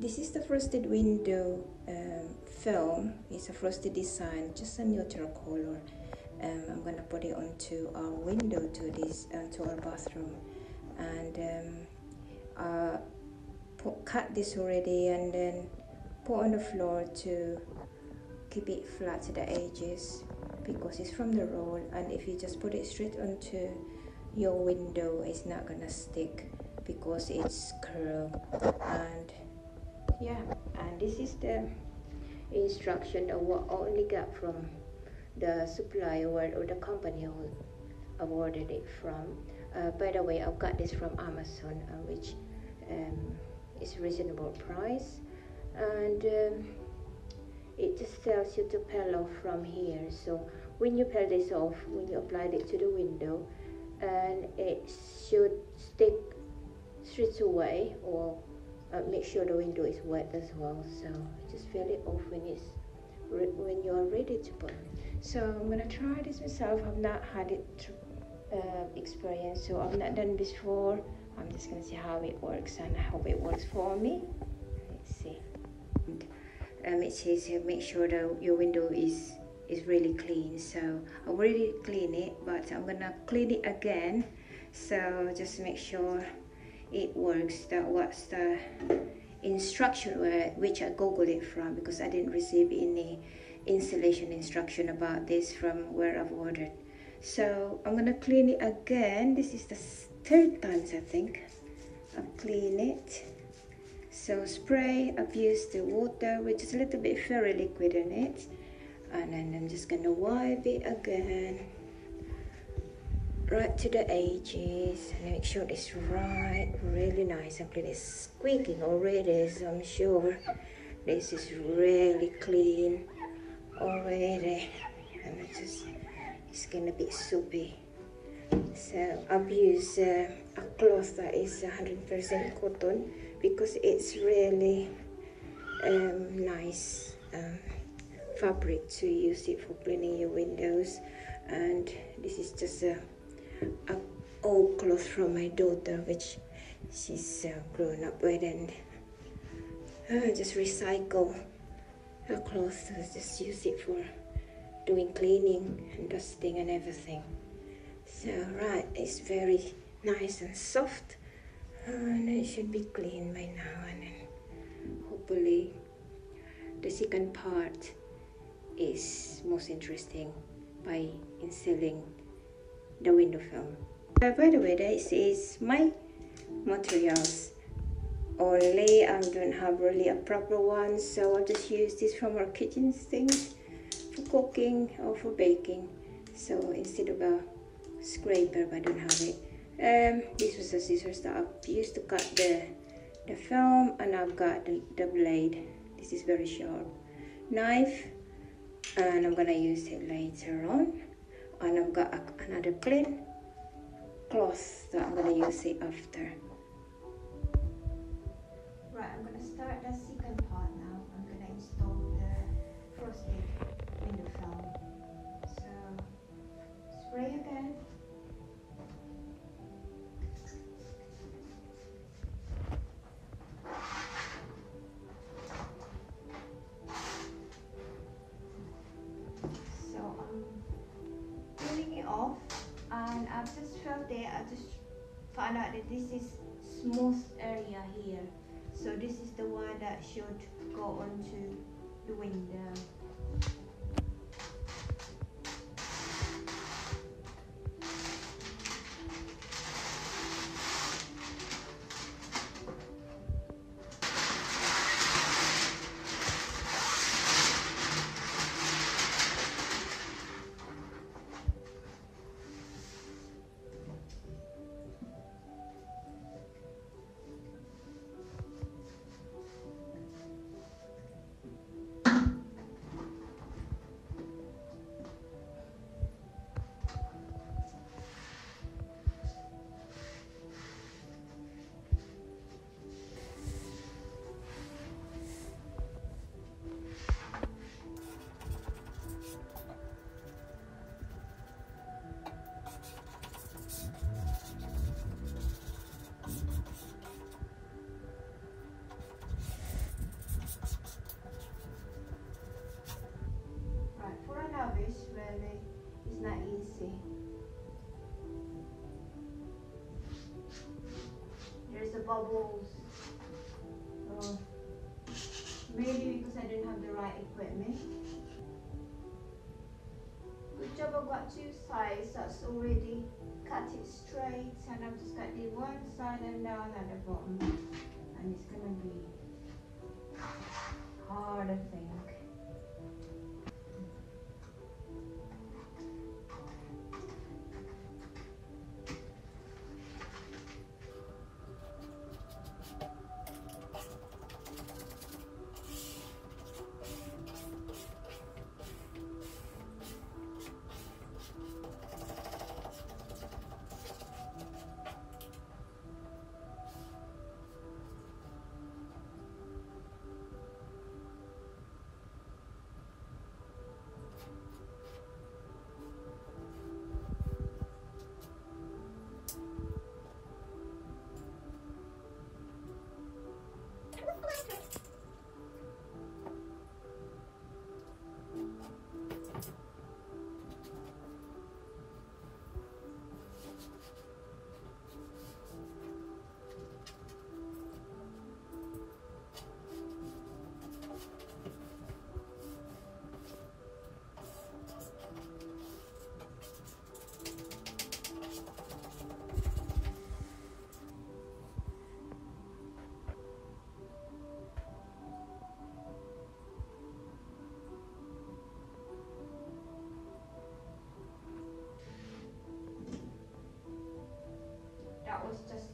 this is the frosted window um, film. It's a frosted design just a neutral color. Um, I'm gonna put it onto our window to this to our bathroom. And um, uh, put, cut this already and then put on the floor to keep it flat to the edges because it's from the roll and if you just put it straight onto your window it's not gonna stick because it's curled. And yeah and this is the instruction that we only got from the supplier or the company who awarded it from. Uh, by the way I've got this from Amazon uh, which um, is reasonable price. And um, it just tells you to peel off from here. So when you peel this off when you apply it to the window and it should stick straight away or uh, make sure the window is wet as well. So just peel it off when it's when you are ready to put so I'm gonna try this myself. I've not had it uh, experience so I've not done before. I'm just gonna see how it works and how it works for me. Let's see. Um, it says here make sure that your window is is really clean. So I already clean it but I'm gonna clean it again. So just make sure it works that what's the instruction where, which I googled it from because I didn't receive any installation instruction about this from where I've ordered. So I'm gonna clean it again. This is the third time I think I've cleaned it. So spray I've used the water with just a little bit fairy liquid in it. And then I'm just gonna wipe it again right to the edges. Make sure it's right. Really nice. And clean. It's squeaking already so I'm sure this is really clean already. And it's just it's gonna be soupy. So I've used uh, a cloth that is 100% cotton because it's really um, nice um, fabric to use it for cleaning your windows. And this is just a old clothes from my daughter which she's uh, grown up with and uh, just recycle her clothes just use it for doing cleaning and dusting and everything so right it's very nice and soft and it should be clean by now and then hopefully the second part is most interesting by installing the window film. Uh, by the way, this is my materials. Only I don't have really a proper one, so I'll just use this from our kitchen things for cooking or for baking. So instead of a scraper, I don't have it. Um, this was the scissors that I've used to cut the, the film, and I've got the, the blade. This is very sharp. Knife, and I'm gonna use it later on and I've got a, another clean cloth that I'm going to use it after. Found out that this is smooth area here. So this is the one that should go onto the window. see. There's the bubbles. Oh, maybe because I didn't have the right equipment. Good job I've got two sides that's already cut it straight and I've just got the one side and now the bottom and it's gonna be harder thing. Was just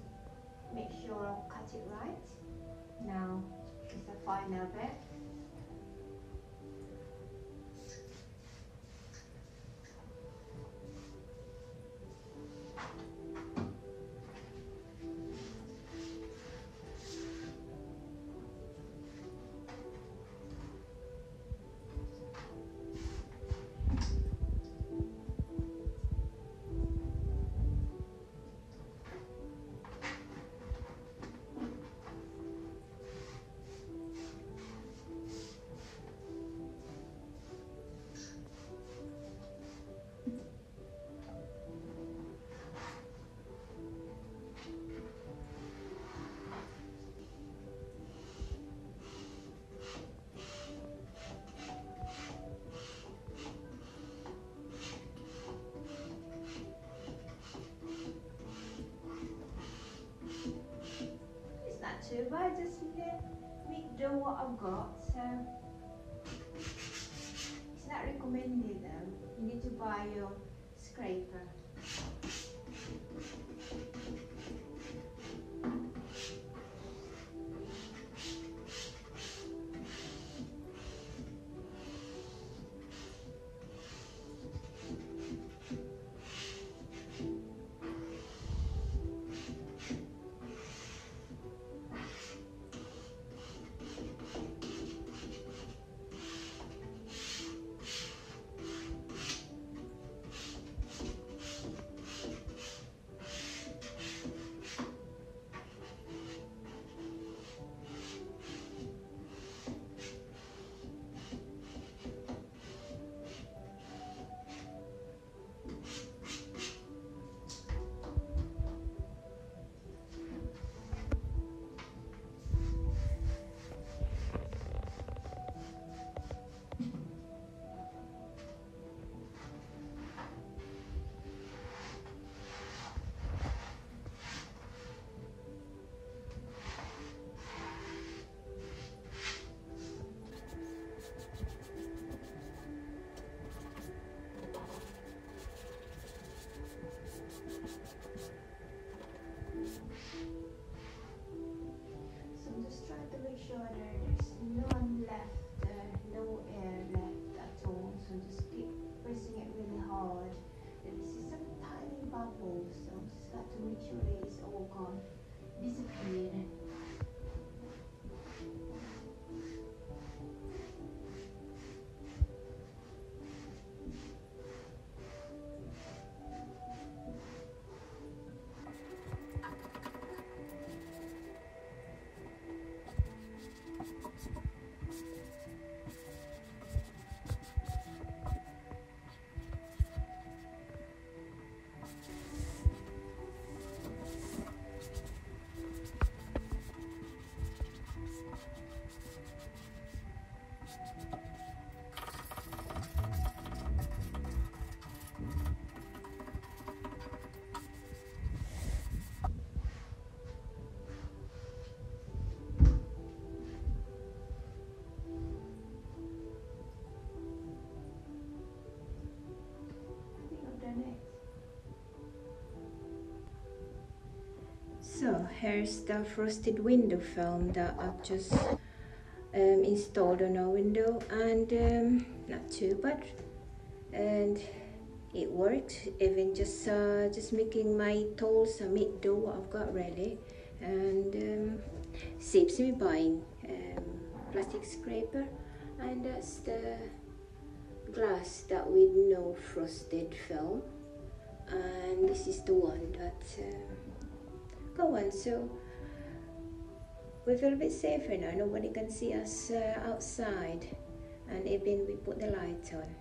make sure I cut it right. Now is the final bit. Too bad, just let me do what I've got. So it's not recommended though. You need to buy your scraper. So here's the frosted window film that I've just um, installed on our window and um, not too bad. And it worked even just uh, just making my tools a meat dough what I've got ready. And um, saves me buying um, plastic scraper. And that's the glass that with no frosted film. And this is the one that uh, go on. So we feel a bit safer now. Nobody can see us uh, outside, and even we put the light on.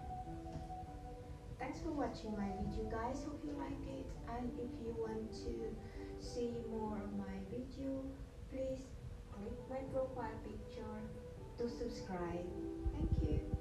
Thanks for watching my video, guys. Hope you like it, and if you want to see more of my video, please click my profile picture to subscribe. Thank you.